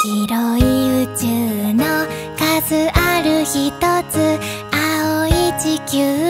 白い宇宙の数ある一つ。青い地球。